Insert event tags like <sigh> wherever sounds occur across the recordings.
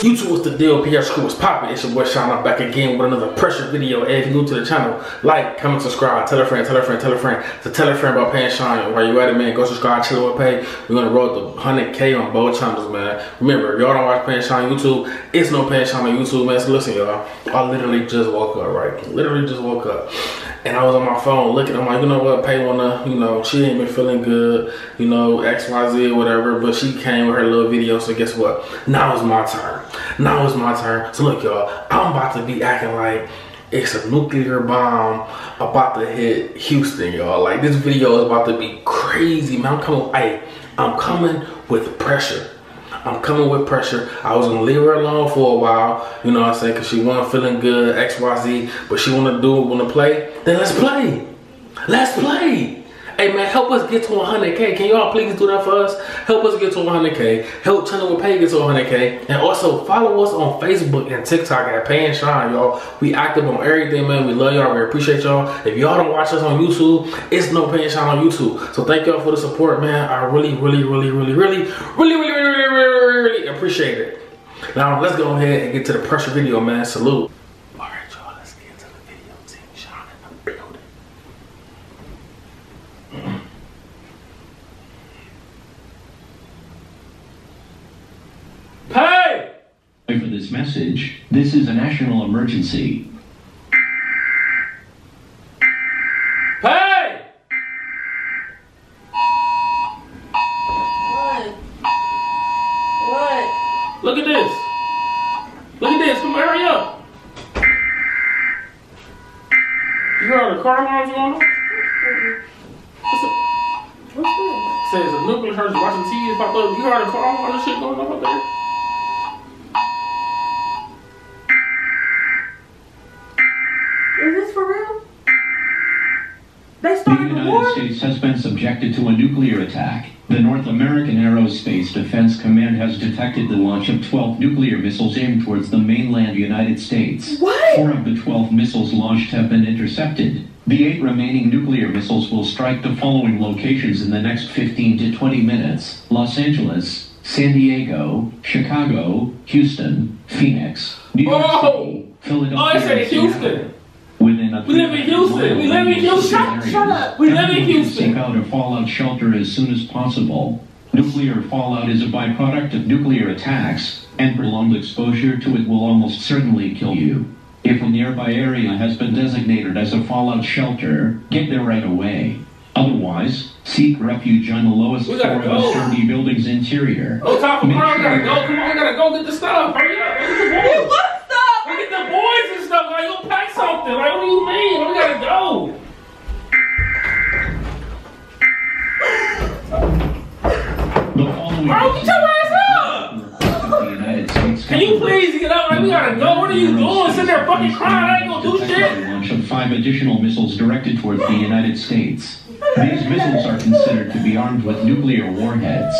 YouTube, what's the deal? PR Screw, what's poppin'? It's your boy Shawn. I'm back again with another pressure video. And if you're new to the channel, like, comment, subscribe, tell a friend, tell a friend, tell a friend, to tell a friend about Pay and Shawn. While you at it, man, go subscribe, chill with Pay. We're gonna roll the 100K on both channels, man. Remember, y'all don't watch Pay and Shawn on YouTube, it's no Pay and Shawn on YouTube, man. So listen, y'all. I literally just woke up, right? Literally just woke up. And I was on my phone looking. I'm like, you know what? Pay wanna, you know, she ain't been feeling good, you know, X, Y, Z, whatever. But she came with her little video. So guess what? Now it's my turn. Now it's my turn. So look, y'all. I'm about to be acting like it's a nuclear bomb about to hit Houston, y'all. Like this video is about to be crazy, man. I'm coming. Hey, I'm coming with pressure. I'm coming with pressure. I was gonna leave her alone for a while, you know what I'm saying? Cause she wasn't feeling good, XYZ, but she wanna do, wanna play, then let's play. Let's play. Hey man, help us get to 100K. Can y'all please do that for us? Help us get to 100K. Help Chillin with Pay get to 100K. And also follow us on Facebook and TikTok at Pay and Shawn, y'all. We active on everything, man. We love y'all. We appreciate y'all. If y'all don't watch us on YouTube, it's no Pay and Shawn on YouTube. So thank y'all for the support, man. I really, really, really, really, really, really, really, really, really, really, really appreciate it. Now let's go ahead and get to the pressure video, man. Salute. All right, y'all. Let's get to the video. Team Shawn in the building. Pay! Sorry for this message. This is a national emergency. Hey! What? What? Look at this. Look at this. Come on, hurry up. You heard all the car alarms going off? What's up? What's that? Says a nuclear church watching TV is popped up. You heard all the car alarm and shit going off up there? The the United war? States has been subjected to a nuclear attack. The North American Aerospace Defense Command has detected the launch of 12 nuclear missiles aimed towards the mainland United States. What? Four of the 12 missiles launched have been intercepted. The eight remaining nuclear missiles will strike the following locations in the next 15 to 20 minutes Los Angeles, San Diego, Chicago, Houston, Phoenix, New York Oh! City, Philadelphia. Oh, it said. Houston. Within a We live in Houston. We live in Houston. Shut- shut up. We live in Houston. Seek out a fallout shelter as soon as possible. Nuclear fallout is a byproduct of nuclear attacks, and prolonged exposure to it will almost certainly kill you. If a nearby area has been designated as a fallout shelter, get there right away. Otherwise, seek refuge on the lowest floor of a sturdy building's interior. For Make crying. We gotta go. Come on, we gotta go get the stuff. Hurry up. Please get up? Like, we gotta go. What are you doing? Sitting there fucking crying. I ain't gonna do shit. the launch of five additional missiles directed towards the United States. These missiles are considered to be armed with nuclear warheads.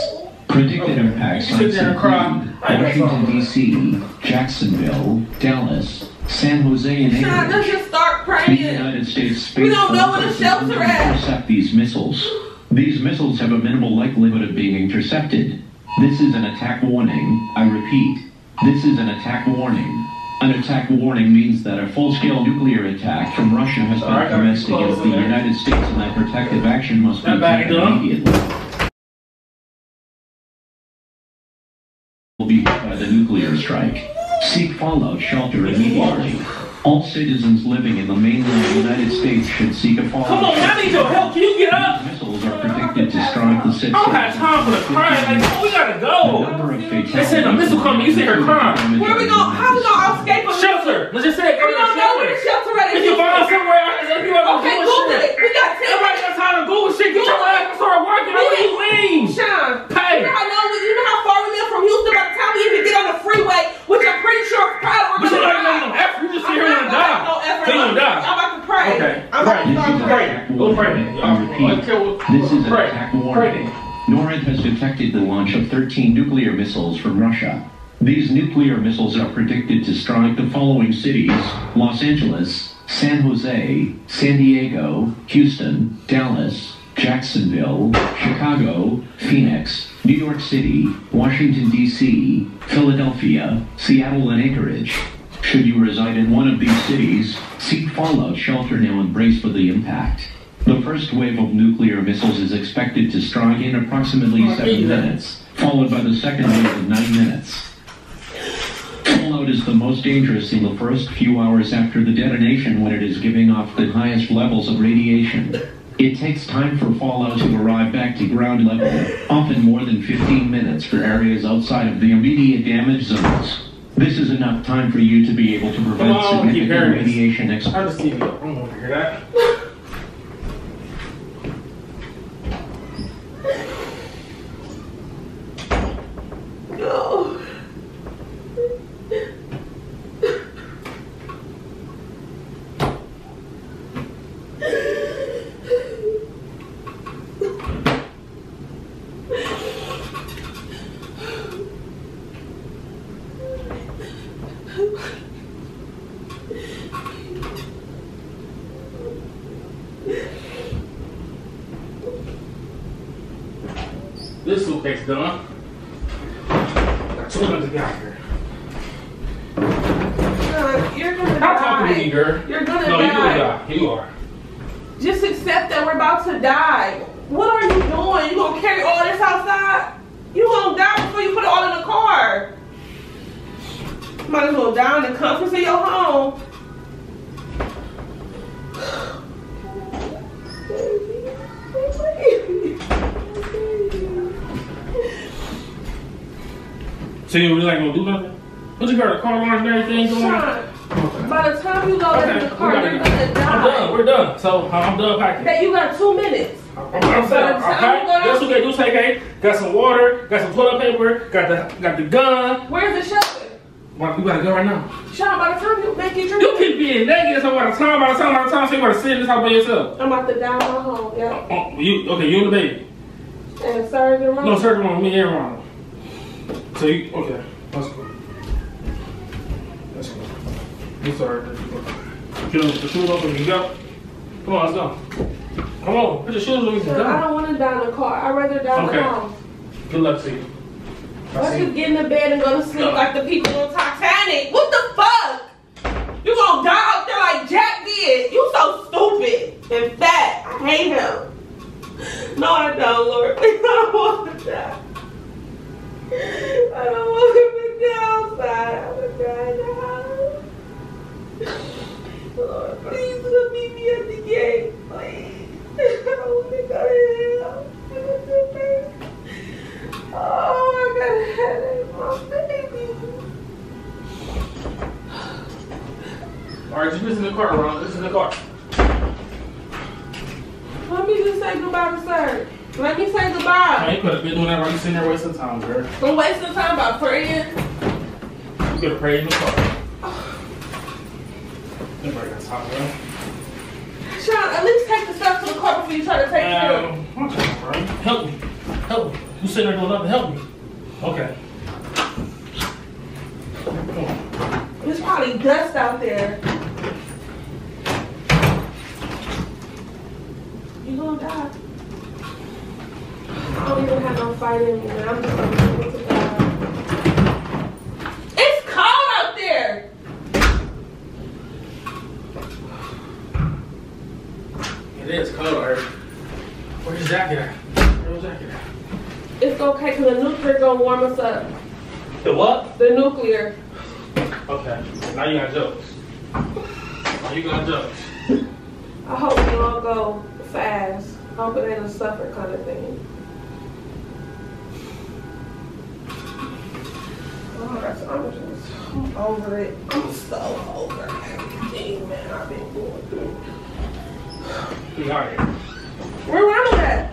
Predicted impact Sit sites there and cry. include Washington. D.C., Jacksonville, Dallas, San Jose, and Shawn, Anchorage. just start The praying. United States Space We don't know where the shelter at. intercept these missiles. These missiles have a minimal likelihood of being intercepted. This is an attack warning. I repeat, this is an attack warning. An attack warning means that a full-scale nuclear attack from Russia has been Alright, commenced against the there. United States and that protective action must be That taken immediately. Will be hit by the nuclear strike. Seek fallout shelter immediately. All citizens living in the mainland United States should seek a fallout I don't have time for the crying. Like, we gotta go. number of fatalities. They said the missile coming. You said her crying. Where we going? How we gonna escape from Shelter. Let's just say it. We don't know where the shelter at. If you find somewhere, if you ever Okay, Google shit. it. We got Everybody got time to Google shit. Get your ass and start working. What do you mean? Shawn, Pay. you know how long you know how far we live from Houston. By the time we even get on the freeway, which I'm pretty sure probably But we're you gonna not making no die. effort. You just sit I'm here not and gonna die. no effort. Then you I'm, die. I'm about to pray. Okay. I'm about to This start is an praying. attack Go pray. warning. This is an attack warning. NORAD has detected the launch of 13 nuclear missiles from Russia. These nuclear missiles are predicted to strike the following cities Los Angeles, San Jose, San Diego, Houston, Dallas, Jacksonville, Chicago, Phoenix, New York City, Washington, D.C., Philadelphia, Seattle, and Anchorage. Should you reside in one of these cities, seek fallout shelter now and brace for the impact. The first wave of nuclear missiles is expected to strike in approximately Oh, seven minutes, followed by the second wave in nine minutes. Fallout is the most dangerous in the first few hours after the detonation when it is giving off the highest levels of radiation. It takes time for fallout to arrive back to ground level, often more than 15 minutes for areas outside of the immediate damage zones. This is enough time for you to be able to prevent keep significant radiation exposure. Turn the TV up. I don't want to hear that. No. This suitcase done. Got two hundred got here. God, You're gonna Stop talking to me, die. girl. You're gonna No, you die. die. You are. Just accept that we're about to die. What are you doing? You gonna carry all this outside? You gonna die before you put it all in the car. Might as well die in the comforts of your home. So you really ain't gonna do nothing? What you got a car launch and everything going on? Shawn, by the time you go Okay, in the car, you're gonna I'm done. die. We're done. So I'm done packing. That you got two minutes. I'm, I'm set. By the time Okay. we go Guess what they do? Take hey, got some water, got some toilet paper, got the got the gun. Where's the shelter? Well, you gotta go right now. Shawn, by the time you make it, You your keep being negative. So by the time, by the time, by the time, so you gotta sit in this house by yourself. I'm about to die in my home. Yeah. Oh, oh you okay? You and the baby. And surgery room. No surgery on me and Ronald. So you okay? That's cool. That's cool. You sorry. Get up, the shoes open. You go. Come on, let's go. Come on, put your shoes on. Can I don't want to die in the car. I'd rather die in Okay. the house. Good luck to you. Let's see. get in the bed and go to sleep No. like the people on Titanic. What the fuck? You gonna die out there like Jack did? You so stupid and fat. I hate him. No, I don't, Lord. <laughs> I don't want to die. I don't want to die outside. I want to die in the house. Lord, please let meet me at the gate, please. I don't want to go to hell. I want to pray. Oh, I got a headache, my baby. All right, just listen to the car, Ron. Listen to the car. Let me just say goodbye to sir. Let me say goodbye. you could have been doing that while you sitting there wasting time, girl. I'm wasting time by praying. You could have prayed in the car. Everybody got time, girl. Shawn, at least take the stuff to the car before you try to take it. Um, okay, right. Help me. Help me. You sitting there doing nothing. Help me. Okay. There's probably dust out there. You gonna die. I don't even have no fight in me, man. I'm just gonna to die. It's cold out there. It is cold out here. Where's your jacket at? Where's your jacket at? It's okay because the nuclear gonna warm us up. The what? The nuclear. Okay. Now you got jokes. Now you got jokes. I hope we all go fast. I hope it ain't a suffer kind of thing. I'm just over it. I'm so over everything, man. I've been going through. We out here. Where Ronald at?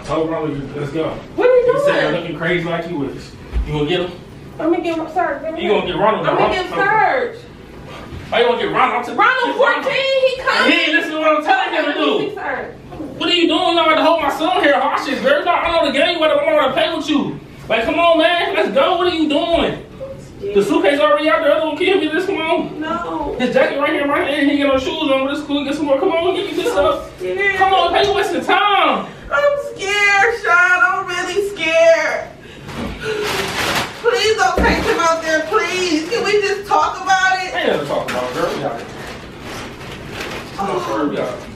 I told Ronald, let's go. What are you He you sitting there doing? looking crazy like you was. You gonna get him? I'm gonna get Serge. You gonna get Ronald? I'm gonna get Serge. Why you gonna get Ronald? I'm Ronald 14, he He coming. ain't listening to what I'm telling him to do. What are you doing now to hold my son here hostage, girl? I know the game, but I don't want to play with you. Like, come on, man. Let's go. What are you doing? The suitcase already out there. I don't. Get this. Come on. No. His jacket right here, right here. He got no shoes on. This it's cool. Get some more. Come on. Give me this stuff. Scared. Come on. Pay wasting time. I'm scared, Shawn. I'm really scared. Please don't take him out there. Please. Can we just talk about it? I ain't to talk about it, girl. We out here. Come on, girl. Out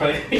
company.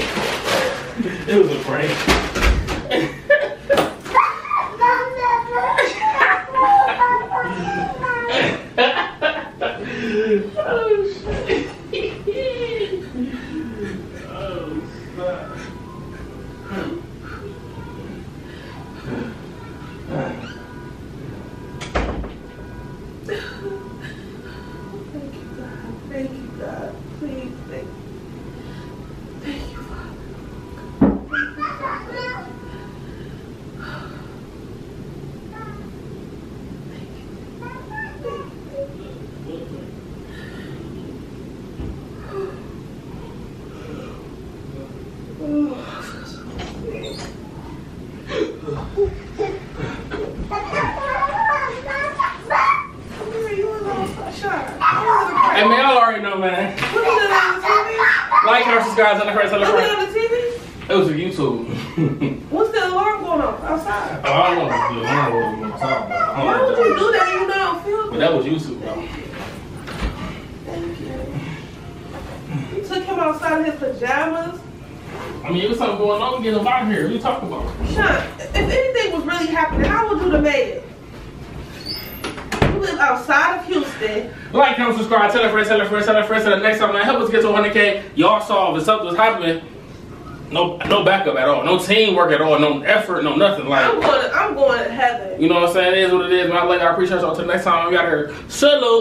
Hey man, y'all already know, man. <laughs> Like, comment, subscribe, tell a friend, tell a friend. It was a YouTube. <laughs> What's the alarm going off outside? Oh, I don't know if the alarm was going but I Why would you do that even though I don't feel But that was YouTube, though. Thank you. You took him outside in his pajamas. I mean, it was something going on. Get him out here. What are you talking about? Shawn, if anything was really happening, how would you have made it? Live outside of Houston. Like, comment, subscribe, tell a friend, tell a friend, tell a friend. Till the next time, man. Help us get to 100K. Y'all saw if something was happening. No, no backup at all. No teamwork at all. No effort. No nothing. Like I'm going. I'm going to heaven. you know what I'm saying? It is what it is, man. I like. I appreciate y'all. Till next time, we got here. Salute.